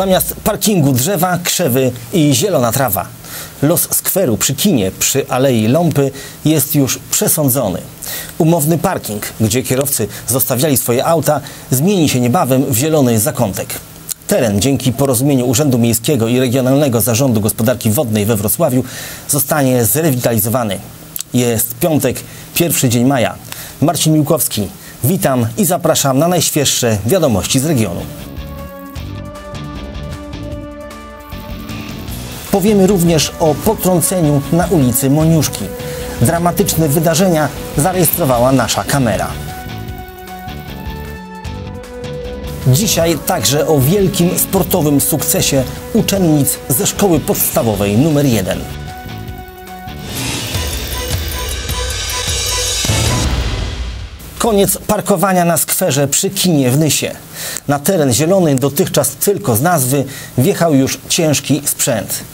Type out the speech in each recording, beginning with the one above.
Zamiast parkingu drzewa, krzewy i zielona trawa. Los skweru przy kinie przy Alei Ląpy jest już przesądzony. Umowny parking, gdzie kierowcy zostawiali swoje auta, zmieni się niebawem w zielony zakątek. Teren dzięki porozumieniu Urzędu Miejskiego i Regionalnego Zarządu Gospodarki Wodnej we Wrocławiu zostanie zrewitalizowany. Jest piątek, pierwszy dzień maja. Marcin Miłkowski, witam i zapraszam na najświeższe wiadomości z regionu. Powiemy również o potrąceniu na ulicy Moniuszki. Dramatyczne wydarzenia zarejestrowała nasza kamera. Dzisiaj także o wielkim sportowym sukcesie uczennic ze szkoły podstawowej nr 1. Koniec parkowania na skwerze przy kinie w Nysie. Na teren zielony, dotychczas tylko z nazwy, wjechał już ciężki sprzęt.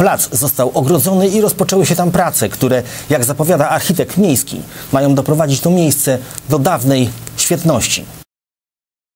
Plac został ogrodzony i rozpoczęły się tam prace, które, jak zapowiada architekt miejski, mają doprowadzić to miejsce do dawnej świetności.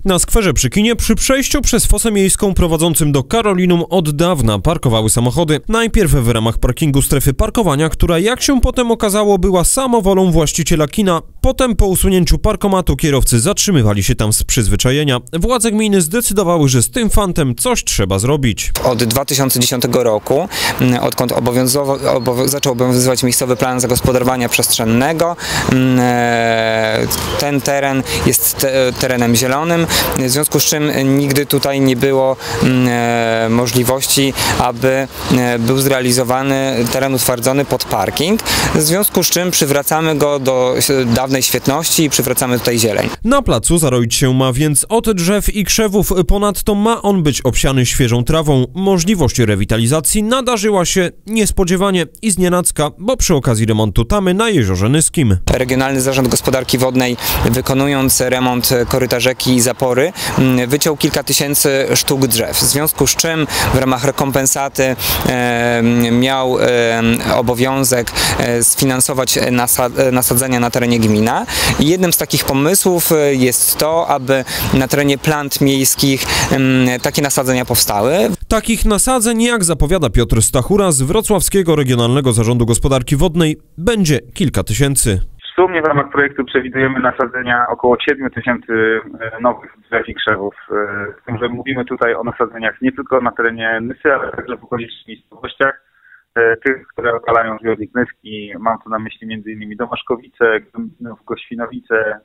Na skwerze przy kinie przy przejściu przez fosę miejską prowadzącym do Karolinum od dawna parkowały samochody. Najpierw w ramach parkingu strefy parkowania, która jak się potem okazało była samowolą właściciela kina. Potem po usunięciu parkomatu kierowcy zatrzymywali się tam z przyzwyczajenia. Władze gminy zdecydowały, że z tym fantem coś trzeba zrobić. Od 2010 roku, mm, odkąd obowiązowo- obow- zaczął obowiązywać miejscowy plan zagospodarowania przestrzennego, mm, e, ten teren jest te, terenem zielonym, w związku z czym nigdy tutaj nie było mm, e, możliwości, aby e, był zrealizowany teren utwardzony pod parking, w związku z czym przywracamy go do e, dawnej świetności i przywracamy tutaj zieleń. Na placu zaroić się ma więc od drzew i krzewów, ponadto ma on być obsiany świeżą trawą. Możliwość rewitalizacji nadarzyła się niespodziewanie i znienacka, bo przy okazji remontu tamy na Jeziorze Nyskim. Regionalny Zarząd Gospodarki Wodnej, wykonując remont koryta rzeki i zapory, mm, wyciął kilka tysięcy sztuk drzew. W związku z czym w ramach rekompensaty miał obowiązek e, sfinansować e, nasadzenia na terenie gmina. I jednym z takich pomysłów e, jest to, aby na terenie plant miejskich takie nasadzenia powstały. Takich nasadzeń, jak zapowiada Piotr Stachura z Wrocławskiego Regionalnego Zarządu Gospodarki Wodnej, będzie kilka tysięcy. W sumie w ramach projektu przewidujemy nasadzenia około 7 tysięcy e, nowych drzew i krzewów. E, Z tym, że mówimy tutaj o nasadzeniach nie tylko na terenie Nysy, ale także w okolicznych miejscowościach, e, tych, które okalają zbiornik Nyski. Mam tu na myśli m.in. Domaszkowice, Goświnowice,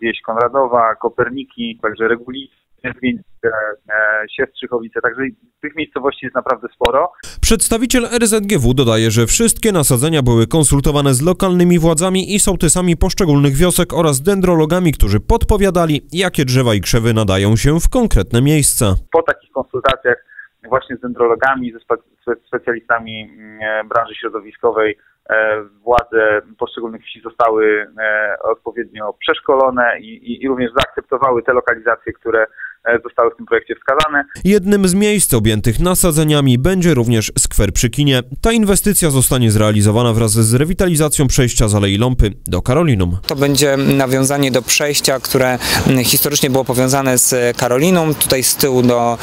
wieś Konradowa, Koperniki, także Regulice, Niezwińskie, e, Siestrzychowice. Także tych miejscowości jest naprawdę sporo. Przedstawiciel RZGW dodaje, że wszystkie nasadzenia były konsultowane z lokalnymi władzami i sołtysami poszczególnych wiosek oraz dendrologami, którzy podpowiadali, jakie drzewa i krzewy nadają się w konkretne miejsca. po takich konsultacjach właśnie z dendrologami, ze spe- spe- specjalistami mm, branży środowiskowej, e, władze poszczególnych wsi zostały e, odpowiednio przeszkolone i, i, i również zaakceptowały te lokalizacje, które e, zostały w tym projekcie wskazane. Jednym z miejsc objętych nasadzeniami będzie również skwer przy kinie. Ta inwestycja zostanie zrealizowana wraz z rewitalizacją przejścia z Alei Ląpy do Karolinum. To będzie nawiązanie do przejścia, które historycznie było powiązane z Karoliną, tutaj z tyłu do,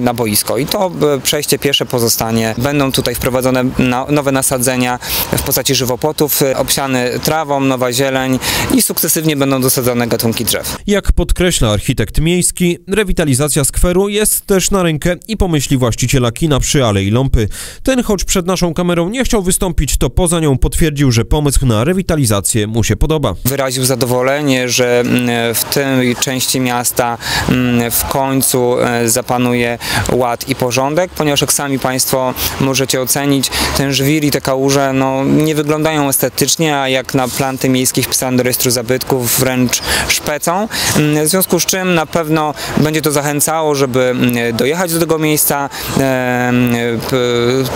na boisko. I to e, przejście piesze pozostanie. Będą tutaj wprowadzone na, nowe nasadzenia w postaci żywopłotów, e, obsiany trawą, nowa zieleń i sukcesywnie będą dosadzone gatunki drzew. Jak podkreśla architekt miejski, rewitalizacja skweru jest też na rękę i pomyśli właściciela kina przy Alei Ląpy. Ten, choć przed naszą kamerą nie chciał wystąpić, to poza nią potwierdził, że pomysł na rewitalizację mu się podoba. wyraził zadowolenie, że mm, w tej części miasta mm, w końcu e, zapanuje ład i porządek, ponieważ jak sami Państwo możecie ocenić, ten żwir i te kałuże no, nie wyglądają estetycznie, a jak na planty miejskie wpisane do rejestru zabytków wręcz szpecą. Mm, W związku z czym na pewno będzie to zachęcało, żeby mm, dojechać do tego miejsca,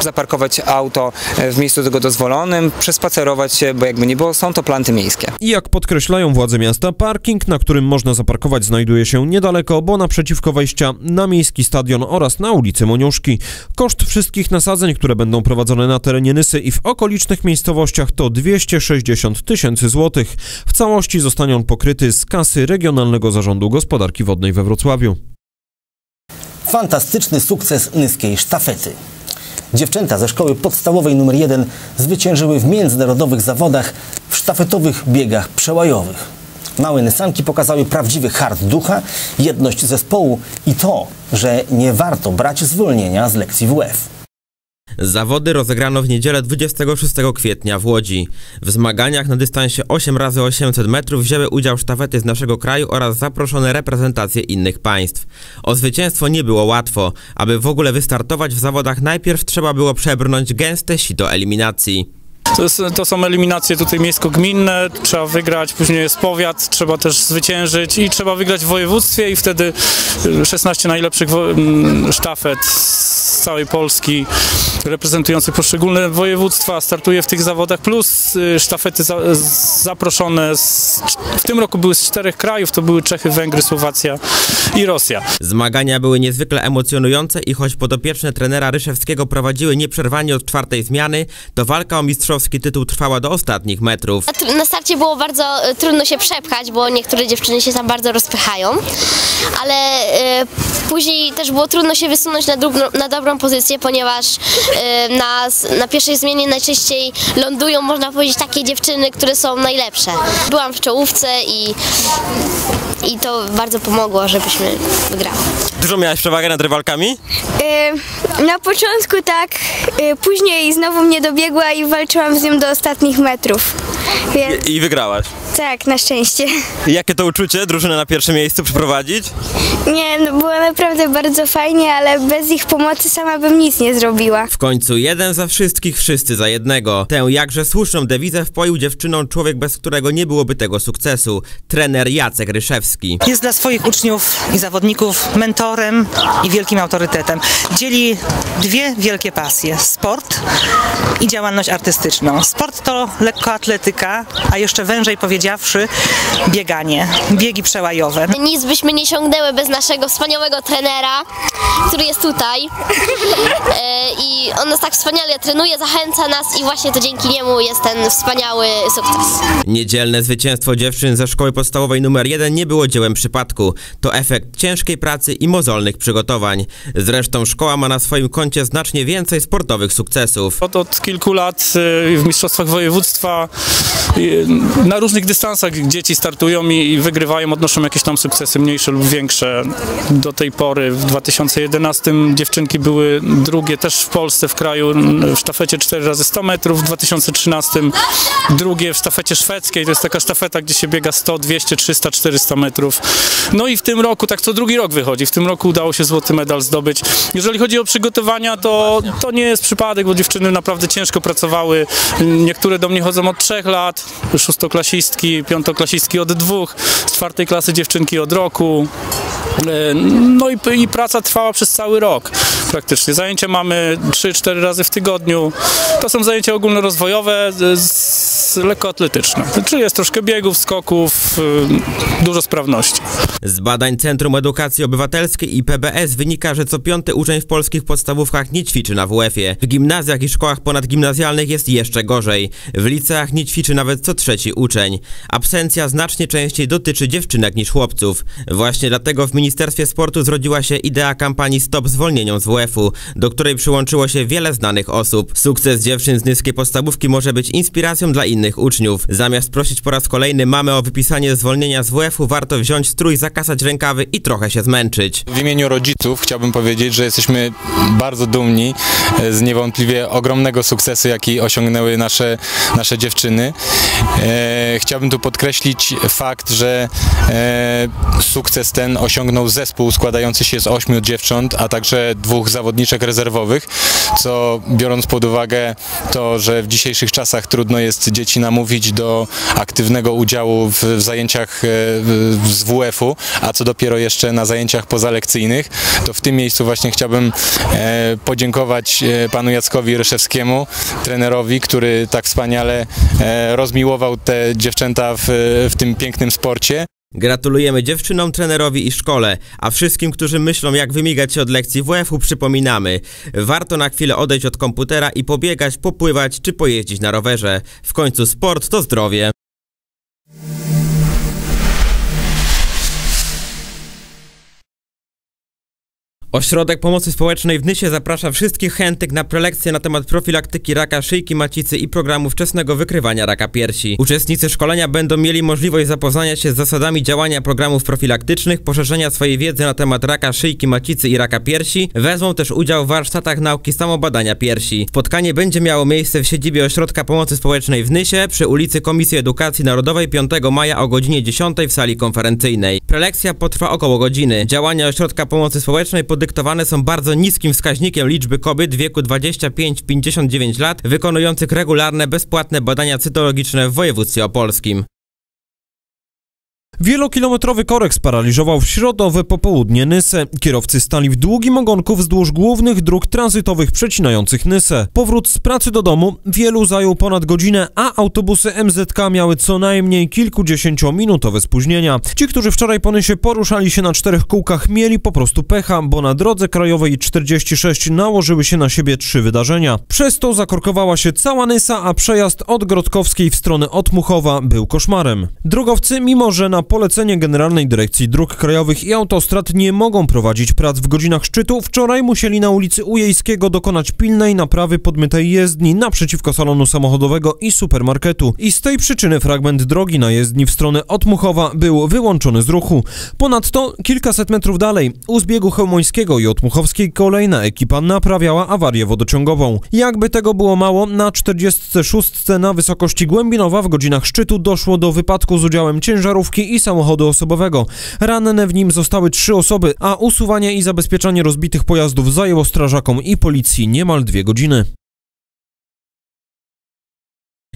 zaparkować auto e, w miejscu tego dozwolonym, przespacerować się, bo jakby nie było, są to planty miejskie. I jak podkreślają władze miasta, parking, na którym można zaparkować, znajduje się niedaleko, bo naprzeciwko wejścia na miejski stadion oraz na ulicy Moniuszki. Koszt wszystkich nasadzeń, które będą prowadzone na terenie Nysy i w okolicznych miejscowościach to 260 tysięcy złotych. W całości zostanie on pokryty z kasy Regionalnego Zarządu Gospodarki Wodnej we Wrocławiu. fantastyczny sukces nyskiej sztafety. Dziewczęta ze szkoły podstawowej nr 1 zwyciężyły w międzynarodowych zawodach w sztafetowych biegach przełajowych. Małe Nysanki pokazały prawdziwy hart ducha, jedność zespołu i to, że nie warto brać zwolnienia z lekcji WF. Zawody rozegrano w niedzielę 26 kwietnia w Łodzi. W zmaganiach na dystansie 8x800 metrów wzięły udział sztafety z naszego kraju oraz zaproszone reprezentacje innych państw. O zwycięstwo nie było łatwo. Aby w ogóle wystartować w zawodach najpierw trzeba było przebrnąć gęste sito eliminacji. To, to są eliminacje tutaj miejsko-gminne, trzeba wygrać, później jest powiat, trzeba też zwyciężyć i trzeba wygrać w województwie i wtedy 16 najlepszych wo- m, sztafet z całej Polski reprezentujących poszczególne województwa startuje w tych zawodach, plus y, sztafety za, zaproszone z, w tym roku były z czterech krajów, to były Czechy, Węgry, Słowacja i Rosja. Zmagania były niezwykle emocjonujące i choć podopieczne trenera Ryszewskiego prowadziły nieprzerwanie od czwartej zmiany, to walka o mistrzowski tytuł trwała do ostatnich metrów. Na tr- Na starcie było bardzo e, trudno się przepchać, bo niektóre dziewczyny się tam bardzo rozpychają, ale e, później też było trudno się wysunąć na, drugą- na dobrą pozycję, ponieważ na, s- na pierwszej zmianie najczęściej lądują, można powiedzieć, takie dziewczyny, które są najlepsze. Byłam w czołówce i, i to bardzo pomogło, żebyśmy wygrały. Dużo miałaś przewagę nad rywalkami? Y, Na początku tak, y, później znowu mnie dobiegła i walczyłam z nią do ostatnich metrów. Więc I wygrałaś. Tak, na szczęście. Jakie to uczucie drużynę na pierwszym miejscu przyprowadzić? Nie, no było naprawdę bardzo fajnie, ale bez ich pomocy sama bym nic nie zrobiła. W końcu jeden za wszystkich, wszyscy za jednego. Tę jakże słuszną dewizę wpoił dziewczynom człowiek, bez którego nie byłoby tego sukcesu. Trener Jacek Ryszewski. Jest dla swoich uczniów i zawodników mentorem i wielkim autorytetem. Dzieli dwie wielkie pasje: sport i działalność artystyczną. Sport to lekkoatletyka, a jeszcze wężej powiedziawszy, bieganie, biegi przełajowe. Nic byśmy nie sięgnęły bez naszego wspaniałego trenera, który jest tutaj. E, I on nas tak wspaniale trenuje, zachęca nas i właśnie to dzięki niemu jest ten wspaniały sukces. Niedzielne zwycięstwo dziewczyn ze szkoły podstawowej nr 1 nie było dziełem przypadku. To efekt ciężkiej pracy i mozolnych przygotowań. Zresztą szkoła ma na swoim koncie znacznie więcej sportowych sukcesów. Od, od kilku lat y, w mistrzostwach województwa y, na różnych dystansach dzieci startują i, wygrywają, odnoszą jakieś tam sukcesy mniejsze lub większe. Do tej pory w 2011 dziewczynki były drugie też w Polsce w kraju w sztafecie 4 razy 100 metrów, w 2013 drugie w sztafecie szwedzkiej, to jest taka sztafeta, gdzie się biega 100, 200, 300, 400 metrów. No i w tym roku, tak co drugi rok wychodzi, w tym roku udało się złoty medal zdobyć. Jeżeli chodzi o przygotowania, to, to nie jest przypadek, bo dziewczyny naprawdę ciężko pracowały. Niektóre do mnie chodzą od trzech lat, szóstoklasistki, piątoklasistki od dwóch, z czwartej klasy dziewczynki od roku. E, No i, i praca trwała przez cały rok praktycznie. Zajęcia mamy 3-4 razy w tygodniu. To są zajęcia ogólnorozwojowe, z, z lekkoatletyczne. Czyli jest troszkę biegów, skoków, y, dużo sprawności. Z badań Centrum Edukacji Obywatelskiej i PBS wynika, że co piąty uczeń w polskich podstawówkach nie ćwiczy na WF-ie. W gimnazjach i szkołach ponadgimnazjalnych jest jeszcze gorzej. W liceach nie ćwiczy nawet co trzeci uczeń. Absencja znacznie częściej dotyczy dziewczynek niż chłopców. Właśnie dlatego w Ministerstwie Sportu zrodziła się idea kampanii Stop zwolnieniom z WF-u, do której przyłączyło się wiele znanych osób. Sukces dziewczyn z niskiej podstawówki może być inspiracją dla innych uczniów. Zamiast prosić po raz kolejny mamy o wypisanie zwolnienia z WF-u, warto wziąć strój, zakasać rękawy i trochę się zmęczyć. W imieniu rodziców chciałbym powiedzieć, że jesteśmy bardzo dumni z niewątpliwie ogromnego sukcesu, jaki osiągnęły nasze, nasze dziewczyny. E, chciałbym tu podkreślić fakt, że e, sukces ten osiągnął zespół składający się z ośmiu dziewcząt, a także dwóch zawodniczek rezerwowych, co biorąc pod uwagę to, że w dzisiejszych czasach trudno jest dzieci namówić do aktywnego udziału w, w zajęciach e, z WF-u, a co dopiero jeszcze na zajęciach pozalekcyjnych, to w tym miejscu właśnie chciałbym e, podziękować e, panu Jackowi Ryszewskiemu, trenerowi, który tak wspaniale rozmiłował te dziewczęta w, w tym pięknym sporcie. Gratulujemy dziewczynom, trenerowi i szkole, a wszystkim, którzy myślą jak wymigać się od lekcji WF-u przypominamy. Warto na chwilę odejść od komputera i pobiegać, popływać czy pojeździć na rowerze. W końcu sport to zdrowie. Ośrodek Pomocy Społecznej w Nysie zaprasza wszystkich chętnych na prelekcje na temat profilaktyki raka szyjki macicy i programu wczesnego wykrywania raka piersi. Uczestnicy szkolenia będą mieli możliwość zapoznania się z zasadami działania programów profilaktycznych, poszerzenia swojej wiedzy na temat raka szyjki macicy i raka piersi, wezmą też udział w warsztatach nauki samobadania piersi. Spotkanie będzie miało miejsce w siedzibie Ośrodka Pomocy Społecznej w Nysie przy ulicy Komisji Edukacji Narodowej 5 maja o godzinie 10 w sali konferencyjnej. Prelekcja potrwa około godziny. Działania Ośrodka Pomocy Społecznej podyktowane są bardzo niskim wskaźnikiem liczby kobiet w wieku 25-59 lat wykonujących regularne bezpłatne badania cytologiczne w województwie opolskim. Wielokilometrowy korek sparaliżował w środowe popołudnie Nysę. Kierowcy stali w długim ogonku wzdłuż głównych dróg tranzytowych przecinających Nysę. Powrót z pracy do domu wielu zajął ponad godzinę, a autobusy MZK miały co najmniej kilkudziesięciominutowe spóźnienia. Ci, którzy wczoraj po Nysie poruszali się na czterech kółkach, mieli po prostu pecha, bo na drodze krajowej 46 nałożyły się na siebie trzy wydarzenia. Przez to zakorkowała się cała Nysa, a przejazd od Grodkowskiej w stronę Otmuchowa był koszmarem. Drogowcy, mimo że na polecenie Generalnej Dyrekcji Dróg Krajowych i Autostrad nie mogą prowadzić prac w godzinach szczytu, wczoraj musieli na ulicy Ujejskiego dokonać pilnej naprawy podmytej jezdni naprzeciwko salonu samochodowego i supermarketu. I z tej przyczyny fragment drogi na jezdni w stronę Otmuchowa był wyłączony z ruchu. Ponadto kilkaset metrów dalej, u zbiegu Chełmońskiego i Otmuchowskiej kolejna ekipa naprawiała awarię wodociągową. Jakby tego było mało, na 46 na wysokości Głębinowa w godzinach szczytu doszło do wypadku z udziałem ciężarówki i samochodu osobowego. Ranne w nim zostały trzy osoby, a usuwanie i zabezpieczanie rozbitych pojazdów zajęło strażakom i policji niemal dwie godziny.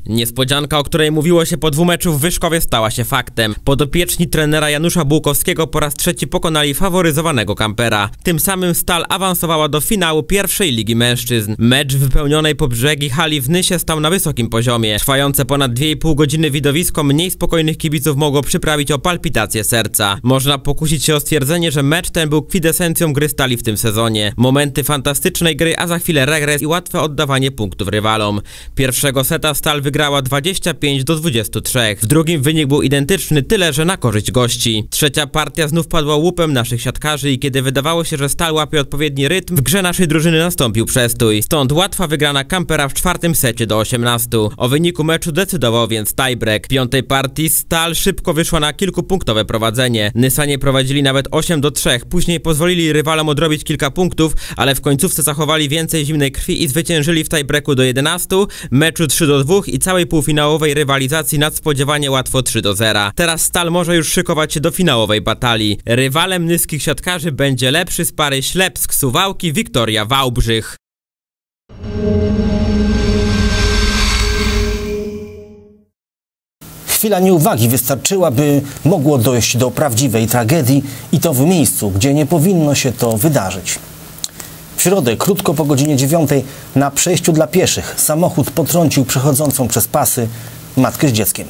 Niespodzianka, o której mówiło się po dwumeczu w Wyszkowie stała się faktem. Podopieczni trenera Janusza Bułkowskiego po raz trzeci pokonali faworyzowanego kampera. Tym samym Stal awansowała do finału pierwszej Ligi Mężczyzn. Mecz wypełnionej po brzegi hali w Nysie stał na wysokim poziomie. Trwające ponad 2,5 godziny widowisko mniej spokojnych kibiców mogło przyprawić o palpitację serca. Można pokusić się o stwierdzenie, że mecz ten był kwintesencją gry Stali w tym sezonie. Momenty fantastycznej gry, a za chwilę regres i łatwe oddawanie punktów rywalom. Pierwszego seta Stal wygrała 25 do 23. W drugim wynik był identyczny, tyle że na korzyść gości. Trzecia partia znów padła łupem naszych siatkarzy i kiedy wydawało się, że Stal łapie odpowiedni rytm, w grze naszej drużyny nastąpił przestój. Stąd łatwa wygrana Kampera w czwartym secie do 18. O wyniku meczu decydował więc tiebreak. W piątej partii Stal szybko wyszła na kilkupunktowe prowadzenie. Nysanie prowadzili nawet 8 do 3, później pozwolili rywalom odrobić kilka punktów, ale w końcówce zachowali więcej zimnej krwi i zwyciężyli w tiebreaku do 11, meczu 3 do 2 i całej półfinałowej rywalizacji nadspodziewanie łatwo 3 do 0. Teraz Stal może już szykować się do finałowej batalii. Rywalem nyskich siatkarzy będzie lepszy z pary Ślepsk Suwałki Wiktoria Wałbrzych. Chwila nieuwagi wystarczyła, by mogło dojść do prawdziwej tragedii i to w miejscu, gdzie nie powinno się to wydarzyć. W środę, krótko po godzinie dziewiątej, na przejściu dla pieszych samochód potrącił przechodzącą przez pasy matkę z dzieckiem.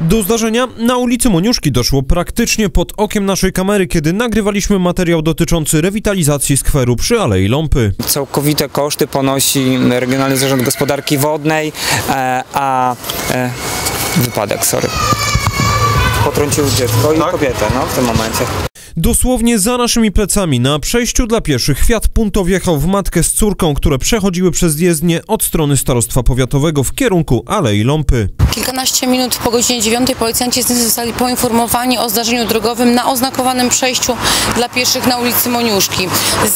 Do zdarzenia na ulicy Moniuszki doszło praktycznie pod okiem naszej kamery, kiedy nagrywaliśmy materiał dotyczący rewitalizacji skweru przy Alei Ląpy. Całkowite koszty ponosi Regionalny Zarząd Gospodarki Wodnej, e, a e, wypadek, sorry. Potrącił dziecko i kobietę no, w tym momencie. Dosłownie za naszymi plecami na przejściu dla pieszych Fiat Punto wjechał w matkę z córką, które przechodziły przez jezdnię od strony starostwa powiatowego w kierunku Alei Ląpy. Kilkanaście minut po godzinie 9 policjanci zostali poinformowani o zdarzeniu drogowym na oznakowanym przejściu dla pieszych na ulicy Moniuszki.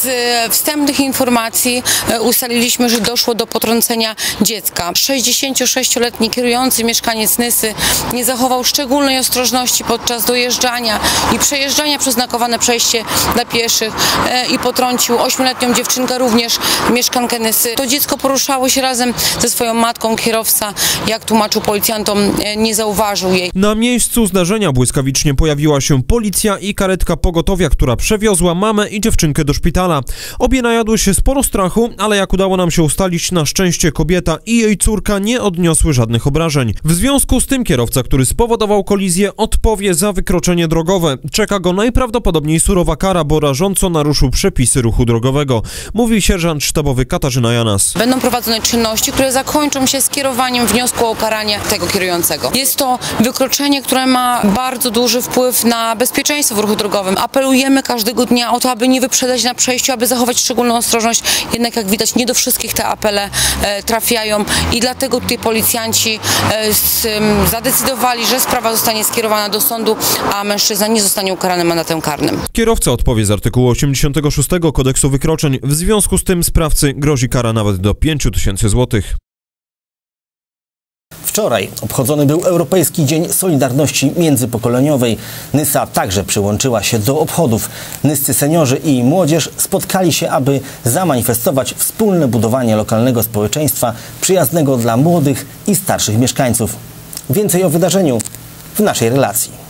Z e, wstępnych informacji e, ustaliliśmy, że doszło do potrącenia dziecka. 66-letni kierujący mieszkaniec Nysy nie zachował szczególnej ostrożności podczas dojeżdżania i przejeżdżania przez znakowane przejście dla pieszych e, i potrącił 8-letnią dziewczynkę, również mieszkankę Nysy. To dziecko poruszało się razem ze swoją matką. Kierowca, jak tłumaczył policjantom, e, nie zauważył jej. Na miejscu zdarzenia błyskawicznie pojawiła się policja i karetka pogotowia, która przewiozła mamę i dziewczynkę do szpitala. Obie najadły się sporo strachu, ale jak udało nam się ustalić, na szczęście kobieta i jej córka nie odniosły żadnych obrażeń. W związku z tym kierowca, który spowodował kolizję, odpowie za wykroczenie drogowe. Czeka go najprawdopodobniej najprawdopodobniej surowa kara, bo rażąco naruszył przepisy ruchu drogowego, mówi sierżant sztabowy Katarzyna Janas. Będą prowadzone czynności, które zakończą się skierowaniem wniosku o ukaranie tego kierującego. Jest to wykroczenie, które ma bardzo duży wpływ na bezpieczeństwo w ruchu drogowym. Apelujemy każdego dnia o to, aby nie wyprzedać na przejściu, aby zachować szczególną ostrożność. Jednak jak widać nie do wszystkich te apele e, trafiają i dlatego tutaj policjanci e, m, zadecydowali, że sprawa zostanie skierowana do sądu, a mężczyzna nie zostanie ukarany mandatem karnym. Kierowca odpowie z artykułu 86 kodeksu wykroczeń. W związku z tym sprawcy grozi kara nawet do 5 tysięcy złotych. Wczoraj obchodzony był Europejski Dzień Solidarności Międzypokoleniowej. Nysa także przyłączyła się do obchodów. Nyscy seniorzy i młodzież spotkali się, aby zamanifestować wspólne budowanie lokalnego społeczeństwa przyjaznego dla młodych i starszych mieszkańców. Więcej o wydarzeniu w naszej relacji.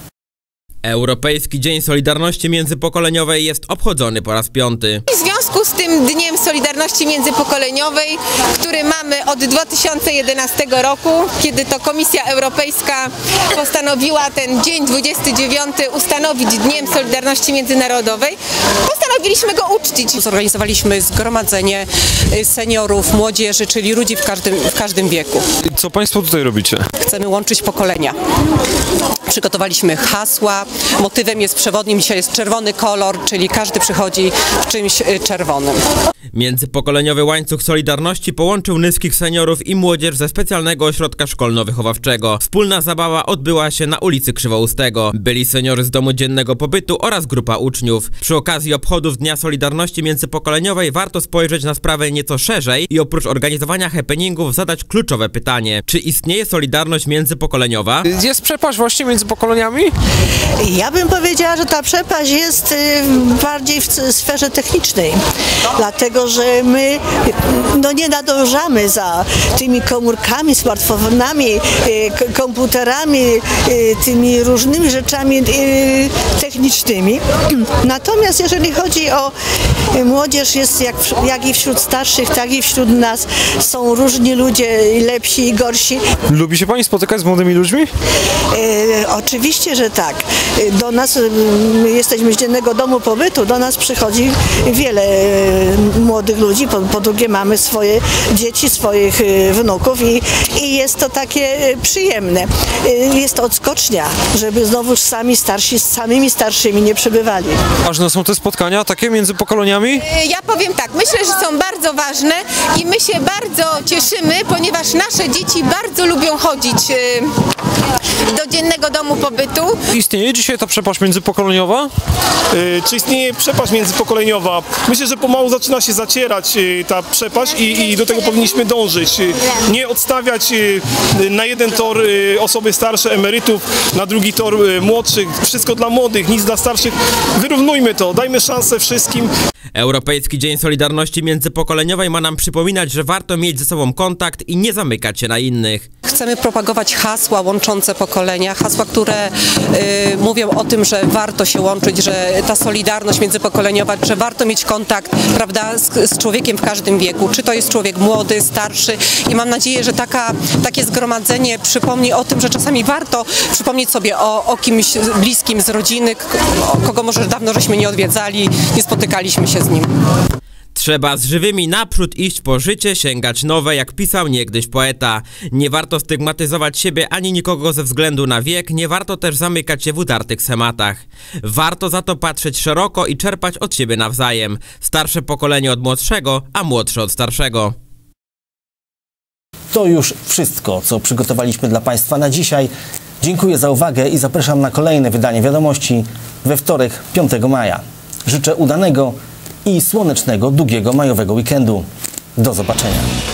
Europejski Dzień Solidarności Międzypokoleniowej jest obchodzony po raz piąty. W związku z tym Dniem Solidarności Międzypokoleniowej, który mamy od 2011 roku, kiedy to Komisja Europejska postanowiła ten dzień 29 ustanowić Dniem Solidarności Międzynarodowej, postanowiliśmy go uczcić. Zorganizowaliśmy zgromadzenie y, seniorów, młodzieży, czyli ludzi w każdym, w każdym wieku. Co Państwo tutaj robicie? Chcemy łączyć pokolenia. Przygotowaliśmy hasła. Motywem jest przewodnim, dzisiaj jest czerwony kolor, czyli każdy przychodzi w czymś y, czerwonym. Międzypokoleniowy łańcuch Solidarności połączył nyskich seniorów i młodzież ze specjalnego ośrodka szkolno-wychowawczego. Wspólna zabawa odbyła się na ulicy Krzywoustego. Byli seniorzy z domu dziennego pobytu oraz grupa uczniów. Przy okazji obchodów Dnia Solidarności Międzypokoleniowej warto spojrzeć na sprawę nieco szerzej i oprócz organizowania happeningów zadać kluczowe pytanie. Czy istnieje solidarność międzypokoleniowa? Jest przepaść właśnie między pokoleniami? Ja bym powiedziała, że ta przepaść jest y, bardziej w sferze technicznej, dlatego że my no, nie nadążamy za tymi komórkami, smartfonami, y, komputerami, y, tymi różnymi rzeczami technicznymi. Natomiast jeżeli chodzi o młodzież, jest jak, jak i wśród starszych, tak i wśród nas są różni ludzie, lepsi i gorsi. Lubi się Pani spotykać z młodymi ludźmi? Oczywiście, że tak. E, Do nas, e, my jesteśmy z Dziennego Domu Pobytu, do nas przychodzi wiele e, młodych ludzi. Po, po drugie mamy swoje dzieci, swoich wnuków i, i jest to takie przyjemne. Jest to odskocznia, żeby znowu sami starsi z samymi starszymi nie przebywali. Ważne są te spotkania takie między pokoleniami? Y, Ja powiem tak, myślę, że są bardzo ważne i my się bardzo cieszymy, ponieważ nasze dzieci bardzo lubią chodzić y, do Dziennego Domu Pobytu. Istnieje dzisiaj ta przepaść międzypokoleniowa? Y, Czy istnieje przepaść międzypokoleniowa? Myślę, że pomału zaczyna się zacierać y, ta przepaść i, i do tego powinniśmy dążyć. Y, Nie odstawiać na jeden tor osoby starsze, emerytów, na drugi tor młodszych. Wszystko dla młodych, nic dla starszych. Wyrównujmy to, dajmy szansę wszystkim. Europejski Dzień Solidarności Międzypokoleniowej ma nam przypominać, że warto mieć ze sobą kontakt i nie zamykać się na innych. Chcemy propagować hasła łączące pokolenia, hasła, które y, mówią o tym, że warto się łączyć, że ta solidarność międzypokoleniowa, że warto mieć kontakt prawda, z, z człowiekiem w każdym wieku, czy to jest człowiek młody, starszy? I mam nadzieję, że taka, takie zgromadzenie przypomni o tym, że czasami warto przypomnieć sobie o, o kimś bliskim z rodziny, kogo może dawno żeśmy nie odwiedzali, nie spotykaliśmy się z nim. Trzeba z żywymi naprzód iść po życie, sięgać nowe, jak pisał niegdyś poeta. Nie warto stygmatyzować siebie ani nikogo ze względu na wiek, nie warto też zamykać się w utartych schematach. Warto za to patrzeć szeroko i czerpać od siebie nawzajem. Starsze pokolenie od młodszego, a młodsze od starszego. To już wszystko, co przygotowaliśmy dla Państwa na dzisiaj. Dziękuję za uwagę i zapraszam na kolejne wydanie wiadomości we wtorek 5 maja. Życzę udanego i słonecznego, długiego majowego weekendu. Do zobaczenia.